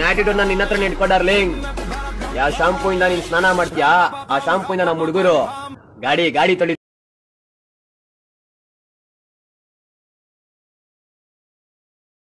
ನಿನ್ ಆಟಿಟ್ಯೂಡ್ ನಿನ್ನ ಹತ್ರ ಇಟ್ಕೋ ಡಾರ್ಲಿಂಗ್ ಯಾವ ಶಾಂಪೂ ಇಂದ ನೀನ್ ಸ್ನಾನ ಮಾಡ್ತೀಯಾ? ಆ ಶಾಂಪೂ ಇಂದ ನಮ್ಮ ಹುಡುಗರು. ಗಾಡಿ ಗಾಡಿ ತೊಳಿ.